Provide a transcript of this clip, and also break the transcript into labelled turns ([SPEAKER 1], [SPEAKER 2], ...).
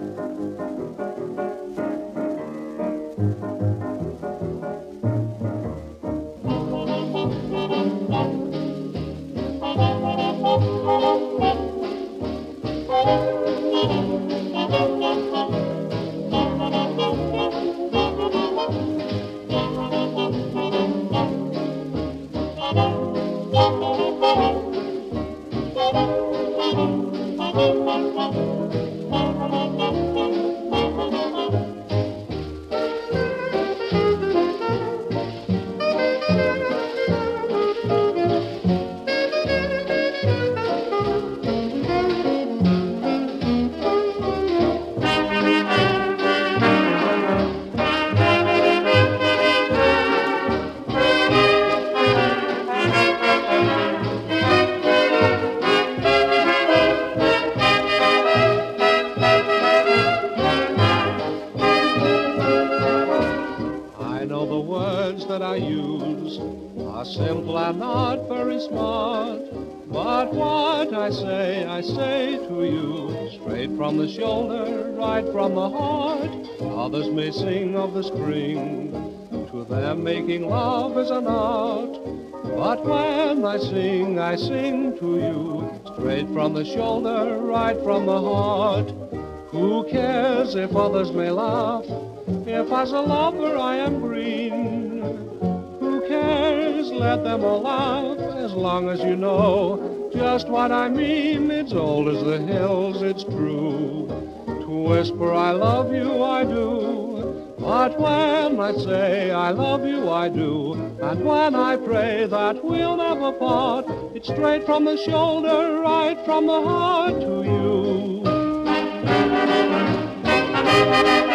[SPEAKER 1] I know the words that I use are simple and not very smart. But what I say, I say to you, straight from the shoulder, right from the heart. Others may sing of the spring, to them making love is an art. But when I sing, I sing to you, straight from the shoulder, right from the heart. Who cares if others may laugh, if as a lover I am green? Who cares, let them all laugh, as long as you know just what I mean. It's old as the hills, it's true. To whisper I love you, I do. But when I say I love you, I do. And when I pray that we'll never part, it's straight from the shoulder, right from the heart to you. Thank you.